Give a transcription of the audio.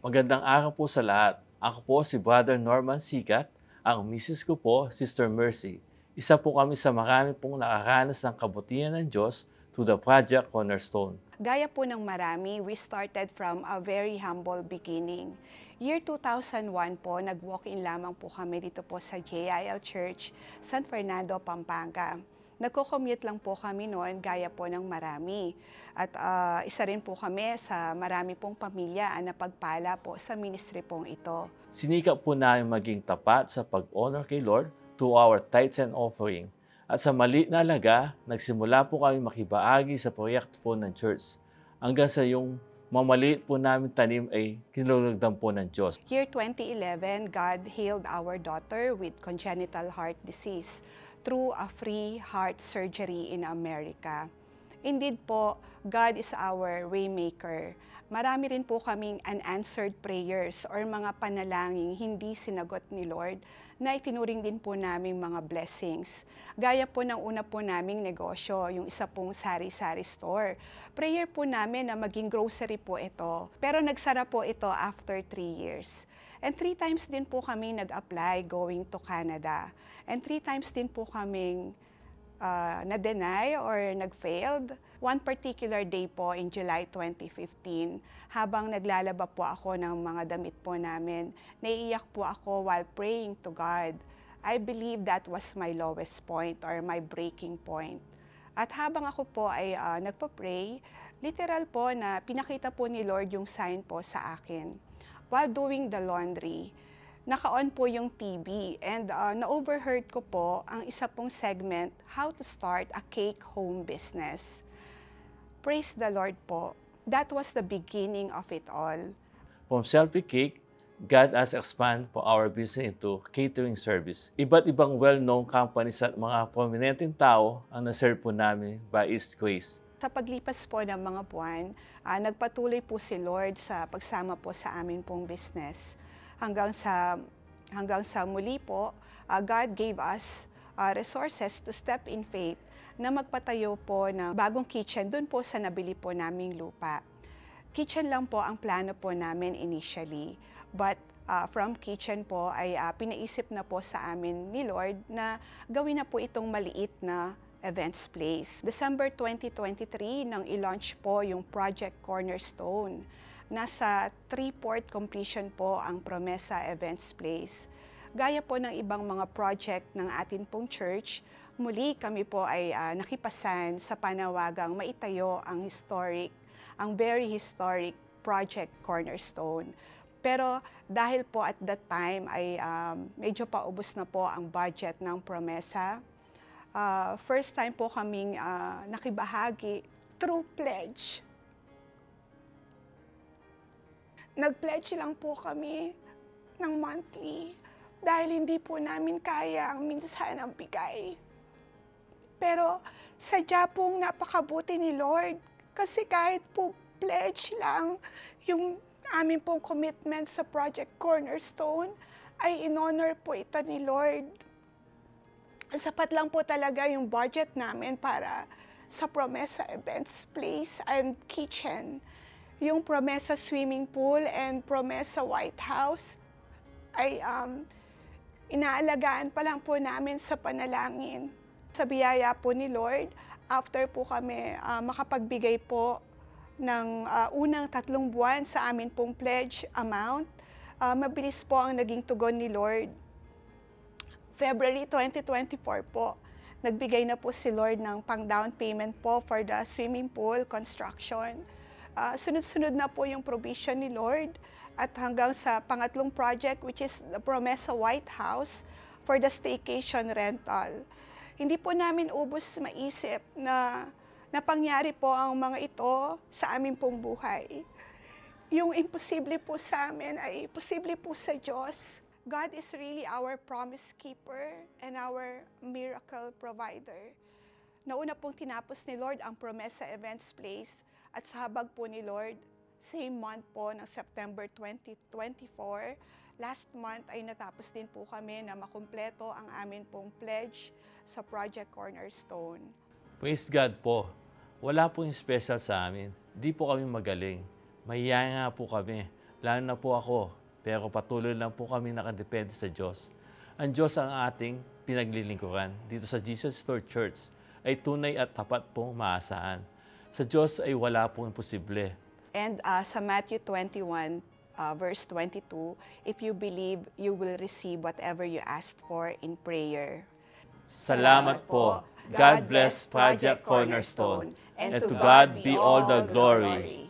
Magandang araw po sa lahat. Ako po si Brother Norman Sikat. Ang misis ko po, Sister Mercy. Isa po kami sa marami pong nakaranas ng kabutihan ng Diyos to the Project Cornerstone. Gaya po ng marami, we started from a very humble beginning. Year 2001 po, nag-walk-in lamang po kami dito po sa JIL Church, San Fernando, Pampanga. Nagko-commute lang po kami noon, gaya po ng marami. At ah, isa rin po kami sa marami pong pamilya na pagpala po sa ministry pong ito. Sinikap po namin maging tapat sa pag-honor kay Lord to our tithes and offering. At sa maliit na alaga, nagsimula po kami makibaagi sa proyekto po ng church. Hanggang sa yung mamaliit po namin tanim ay kinulugdan po ng Diyos. Year 2011, God healed our daughter with congenital heart disease through a free heart surgery in America. Indeed po, God is our waymaker. Marami rin po kaming unanswered prayers or mga panalangin hindi sinagot ni Lord na itinuring din po naming mga blessings. Gaya po ng una po naming negosyo, yung isa pong sari-sari store. Prayer po namin na maging grocery po ito. Pero nagsara po ito after three years. And three times din po kami nag-apply going to Canada. And three times din po kaming uh, na-deny or nag-failed. One particular day po in July 2015, habang naglalaba po ako ng mga damit po namin, naiiyak po ako while praying to God. I believe that was my lowest point or my breaking point. At habang ako po ay uh, nagpo-pray, literal po na pinakita po ni Lord yung sign po sa akin. While doing the laundry, naka-on po yung TV and uh, na-overheard ko po ang isa pong segment, How to Start a Cake Home Business. Praise the Lord po. That was the beginning of it all. From selfie cake, God has expanded po our business into catering service. Iba't ibang well-known companies at mga prominenteng tao ang naserve po namin by East Grace. Paglipas po ng mga buwan, ah, nagpatuloy po si Lord sa pagsama po sa amin pong business. Hanggang sa, hanggang sa muli po, ah, God gave us ah, resources to step in faith na magpatayo po ng bagong kitchen doon po sa nabili po naming lupa. Kitchen lang po ang plano po namin initially. But ah, from kitchen po ay ah, pinaisip na po sa amin ni Lord na gawin na po itong maliit na events place. December 2023 nang i-launch po yung Project Cornerstone. Nasa three-port completion po ang Promesa Events Place. Gaya po ng ibang mga project ng atin pong church, muli kami po ay ah, nakipasan sa panawagang maitayo ang historic, ang very historic Project Cornerstone. Pero dahil po at that time ay um, medyo paubos na po ang budget ng promesa, ah, first time po kaming ah, nakibahagi through pledge. Nag-pledge lang po kami ng monthly dahil hindi po namin kaya ang minsan ang bigay. Pero sadya pong napakabuti ni Lord kasi kahit po pledge lang yung amin pong commitment sa Project Cornerstone ay in-honor po ito ni Lord. Sapat lang po talaga yung budget namin para sa Promesa Events Place and Kitchen. Yung Promesa Swimming Pool and Promesa White House ay um, inaalagaan pa lang po namin sa panalangin. Sa biyaya po ni Lord, after po kami ah, makapagbigay po ng ah, unang tatlong buwan sa amin pong pledge amount, ah, mabilis po ang naging tugon ni Lord. February 2024 po, nagbigay na po si Lord ng pang down payment po for the swimming pool construction. Ah, sunod-sunod na po yung provision ni Lord at hanggang sa pangatlong project which is the Promesa White House for the staycation rental. Hindi po namin ubos maisip na napangyari po ang mga ito sa amin pong buhay. Yung imposible po sa amin ay posible po sa Diyos. God is really our promise keeper and our miracle provider. Nauna pong tinapos ni Lord ang Promesa Events Place at sa habag po ni Lord, same month po ng September 2024, last month ay natapos din po kami na makumpleto ang amin pong pledge sa Project Cornerstone. Praise God po. Wala pong special sa amin. Di po kami magaling. Mahiya po kami. Lalo na po ako, pero patuloy lang po kami nakadepende sa Diyos. Ang Diyos ang ating pinaglilingkuran. Dito sa Jesus Lord Church ay tunay at tapat pong maasahan. Sa Diyos ay wala pong imposible. And uh, sa Matthew 21, uh, verse 22, if you believe, you will receive whatever you asked for in prayer. Salamat po. God bless Project Cornerstone. And to God be all the glory.